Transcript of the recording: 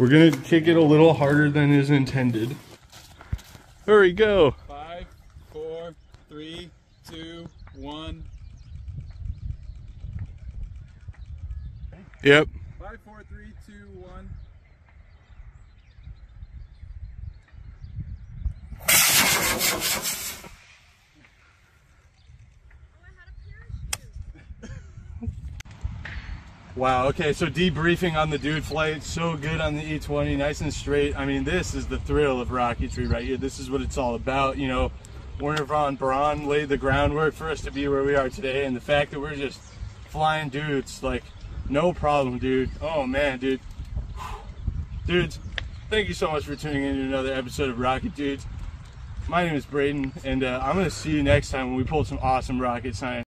We're gonna kick it a little harder than is intended. There we go. Five, four, three, two, one. Yep. Five, four, three, two, one. Wow, okay, so debriefing on the dude flight, so good on the E20, nice and straight. I mean, this is the thrill of rocketry right here. This is what it's all about. You know, Wernher von Braun laid the groundwork for us to be where we are today, and the fact that we're just flying dudes, like, no problem, dude. Oh, man, dude. Dudes, thank you so much for tuning in to another episode of Rocket Dudes. My name is Braden, and uh, I'm going to see you next time when we pull some awesome rocket science.